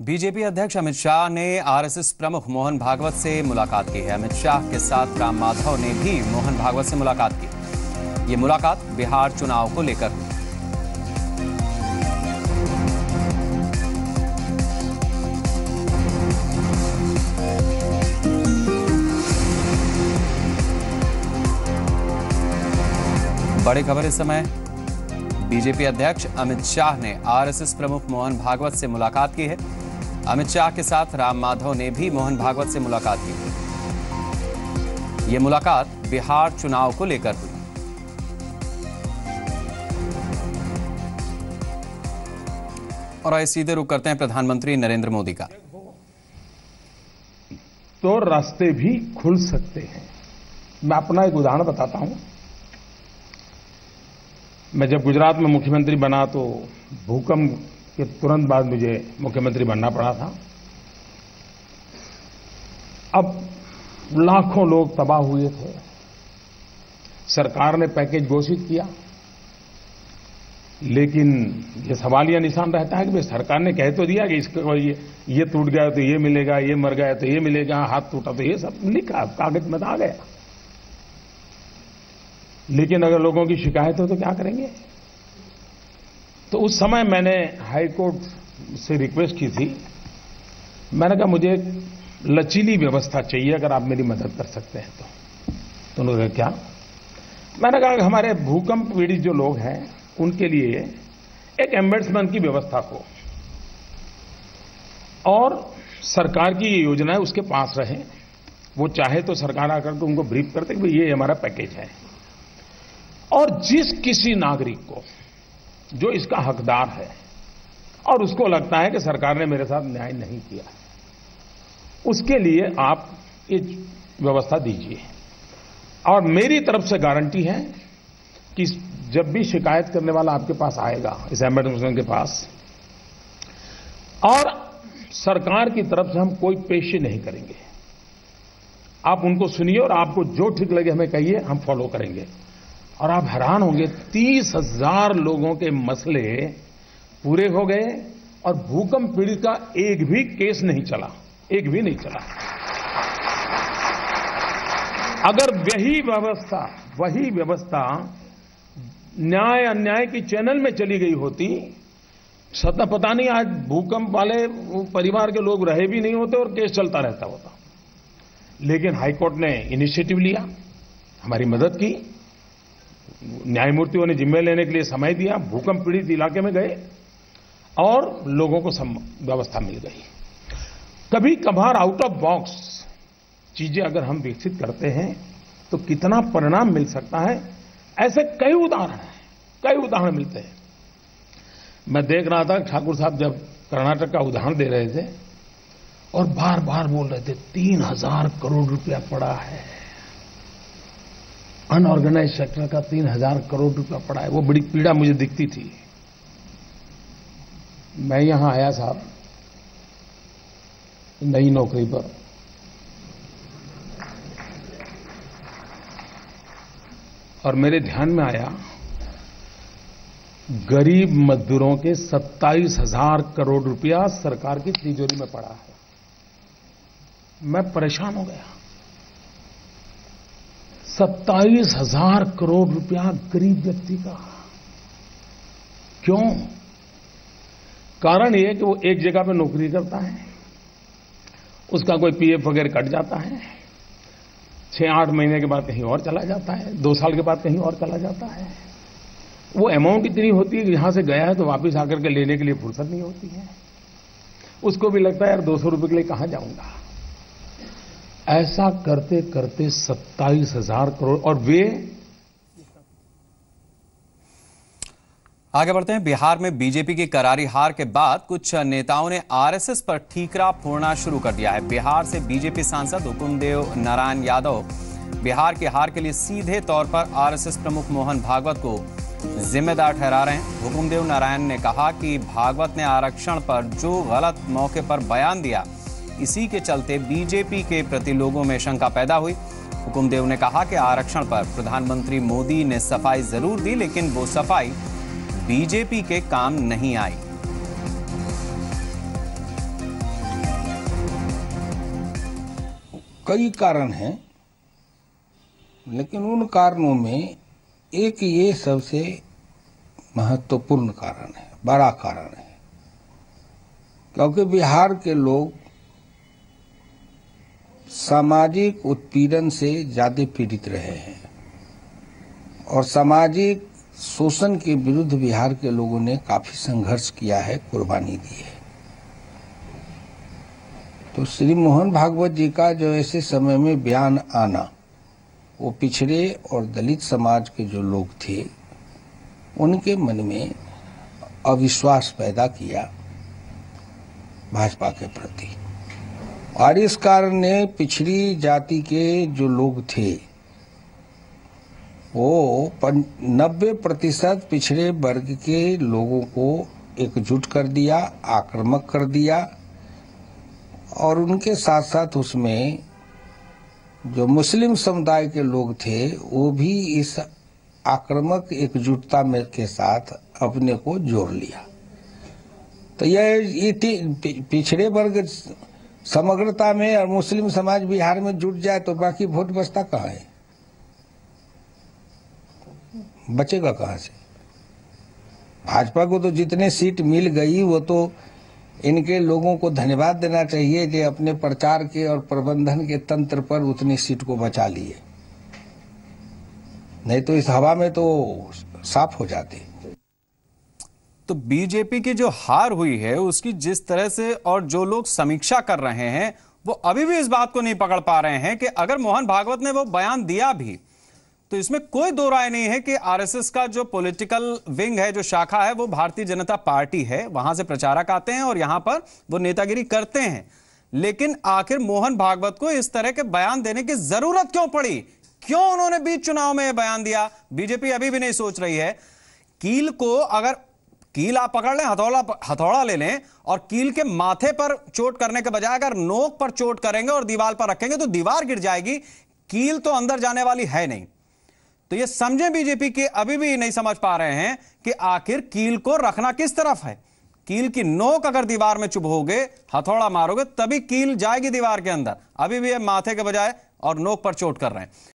BJP अध्यक्ष अमित शाह ने RSS प्रमुख मोहन भागवत से मुलाकात की है। अमित शाह के साथ राम माधव ने भी मोहन भागवत से मुलाकात की। ये मुलाकात बिहार चुनाव को लेकर। हुई बड़ी खबर इस समय। बीजेपी अध्यक्ष अमित शाह ने आरएसएस प्रमुख मोहन भागवत से मुलाकात की है। अमित शाह के साथ राम माधव ने भी मोहन भागवत से मुलाकात की। ये मुलाकात बिहार चुनाव को लेकर हुई। और आइए सीधे रुक करते हैं प्रधानमंत्री नरेंद्र मोदी का। तो रास्ते भी खुल सकते हैं। मैं अपना एक उदाहरण बताता हूँ। मैं जब गुजरात में मुख्यमंत्री बना तो भूकंप के तुरंत बाद मुझे मुख्यमंत्री बनना पड़ा था। अब लाखों लोग तबाह हुए थे। सरकार ने पैकेज घोषित किया। लेकिन ये सवाल यह निशान रहता है कि भाई सरकार ने कह तो दिया कि इसको ये ये टूट गया तो ये मिलेगा, ये मर गया तो ये मिलेगा, हाथ टूटा तो ये सब लिखा, कागज़ में आ गया। लेकिन अगर लोगों की शिकायत हो तो क्या करेंगे? तो उस समय मैंने हाई कोर्ट से रिक्वेस्ट की थी। मैंने कहा, मुझे लचीली व्यवस्था चाहिए, अगर आप मेरी मदद कर सकते हैं तो। तो उन्होंने कहा, क्या? मैंने कहा, हमारे भूकंप पीड़ित जो लोग हैं, उनके लिए एक एम्बेड्समेंट की व्यवस्था हो और सरकार की ये योजना है, उसके पास रहे। वो चाहे तो सरकार आकर के उनको ब्रीफ करते कि ये हमारा पैकेज है। और जिस किसी नागरिक को जो इसका हकदार है। और उसको लगता है कि सरकार ने मेरे साथ न्याय नहीं किया। उसके लिए आप ये व्यवस्था दीजिए। और मेरी तरफ़ से गारंटी है कि जब भी शिकायत करने वाला आपके पास आएगा, इस एम्बेडमेंट के पास, और सरकार की तरफ़ से हम कोई पेशी नहीं करेंगे। आप उनको सुनिए और आपको जो ठीक लगे हमें कहिए, हम फॉलो करेंगे। और आप हैरान होंगे, तीस हज़ार लोगों के मसले पूरे हो गए और भूकंप पीड़ित का एक भी केस नहीं चला, एक भी नहीं चला। अगर वही व्यवस्था वही व्यवस्था न्याय अन्याय की चैनल में चली गई होती, सत्ता पता नहीं आज भूकंप वाले परिवार के लोग रहे भी नहीं होते और केस चलता रहता होता। लेकिन हाईकोर्ट ने इनिशिएटिव लिया, हमारी मदद की। न्यायमूर्तियों ने जिम्मे लेने के लिए समय दिया, भूकंप पीड़ित इलाके में गए और लोगों को व्यवस्था मिल गई। कभी कभार आउट ऑफ़ बॉक्स चीज़ें अगर हम विकसित करते हैं तो कितना परिणाम मिल सकता है? ऐसे कई उदाहरण हैं, कई उदाहरण मिलते हैं। मैं देख रहा था ठाकुर साहब जब कर्नाटक का उदाहरण दे रहे थे और बार बार बोल रहे थे, तीन हज़ार करोड़ रुपया पड़ा है। अनऑर्गेनाइज सेक्टर का तीन हज़ार करोड़ रुपया पड़ा है। वो बड़ी पीड़ा मुझे दिखती थी। मैं यहाँ आया साहब, नई नौकरी पर। और मेरे ध्यान में आया, गरीब मजदूरों के सत्ताईस हज़ार करोड़ रुपया सरकार की तिजोरी में पड़ा है। मैं परेशान हो गया। सत्ताईस हज़ार करोड़ रुपया गरीब व्यक्ति का। क्यों? कारण यह कि वो एक जगह पे नौकरी करता है, उसका कोई पीएफ वगैरह कट जाता है, छह आठ महीने के बाद कहीं और चला जाता है, दो साल के बाद कहीं और चला जाता है। वो अमाउंट इतनी होती है कि यहाँ से गया है तो वापस आकर के लेने के लिए फुर्सत नहीं होती है। उसको भी लगता है, यार दो सौ रुपये के लिए कहाँ जाऊँगा? ऐसा करते करते सत्ताईस हज़ार करोड़, और वे आगे बढ़ते हैं। बिहार में बीजेपी की करारी हार के बाद कुछ नेताओं ने आरएसएस पर ठीकरा फोड़ना शुरू कर दिया है। बिहार से बीजेपी सांसद हुकुमदेव नारायण यादव। बिहार की हार के लिए सीधे तौर पर आरएसएस प्रमुख मोहन भागवत को जिम्मेदार ठहरा रहे हैं। हुकुमदेव नारायण ने कहा कि भागवत ने आरक्षण पर जो गलत मौके पर बयान दिया इसी के चलते बीजेपी के प्रति लोगों में शंका पैदा हुई। हुकुमदेव ने कहा कि आरक्षण पर प्रधानमंत्री मोदी ने सफ़ाई ज़रूर दी, लेकिन वो सफ़ाई बीजेपी के काम नहीं आई। कई कारण हैं, लेकिन उन कारणों में एक ये सबसे महत्वपूर्ण कारण है, बड़ा कारण है। क्योंकि बिहार के लोग सामाजिक उत्पीड़न से ज़्यादा पीड़ित रहे हैं। और सामाजिक शोषण के विरुद्ध बिहार के लोगों ने काफ़ी संघर्ष किया है, कुर्बानी दी है। तो श्री मोहन भागवत जी का जो ऐसे समय में बयान आना, वो पिछड़े और दलित समाज के जो लोग थे, उनके मन में अविश्वास पैदा किया भाजपा के प्रति। और इस कारण ने पिछड़ी जाति के जो लोग थे, वो नब्बे प्रतिशत पिछड़े वर्ग के लोगों को एकजुट कर दिया, आक्रामक कर दिया और उनके साथ साथ उसमें जो मुस्लिम समुदाय के लोग थे, वो भी इस आक्रामक एकजुटता में के साथ अपने को जोड़ लिया। तो यह पिछड़े वर्ग समग्रता में और मुस्लिम समाज बिहार में जुट जाए तो बाकी वोट बचता कहाँ है? बचेगा कहाँ से? भाजपा को तो जितने सीट मिल गई, वो तो इनके लोगों को धन्यवाद देना चाहिए जो अपने प्रचार के और प्रबंधन के तंत्र पर उतनी सीट को बचा लिए। नहीं तो इस हवा में तो साफ़ हो जाते। तो बीजेपी की जो हार हुई है, उसकी जिस तरह से और जो लोग समीक्षा कर रहे हैं, वो अभी भी इस बात को नहीं पकड़ पा रहे हैं कि अगर मोहन भागवत ने वो बयान दिया भी तो इसमें कोई दो राय नहीं है कि आरएसएस का जो पॉलिटिकल विंग है, जो शाखा है, वो भारतीय जनता पार्टी है। वहाँ से प्रचारक आते हैं और यहाँ पर वो नेतागिरी करते हैं। लेकिन आखिर मोहन भागवत को इस तरह के बयान देने की ज़रूरत क्यों पड़ी? क्यों उन्होंने बीच चुनाव में बयान दिया? बीजेपी अभी भी नहीं सोच रही है। कील को अगर कील आप पकड़ लें, हथौड़ा हथौड़ा ले लें और कील के माथे पर चोट करने के बजाय अगर नोक पर चोट करेंगे और दीवार पर रखेंगे तो दीवार गिर जाएगी, कील तो अंदर जाने वाली है नहीं। तो ये समझे बीजेपी के अभी भी नहीं समझ पा रहे हैं कि आखिर कील को रखना किस तरफ़ है। कील की नोक अगर दीवार में चुभोगे, हथौड़ा मारोगे, तभी कील जाएगी दीवार के अंदर। अभी भी ये माथे के बजाय और नोक पर चोट कर रहे हैं।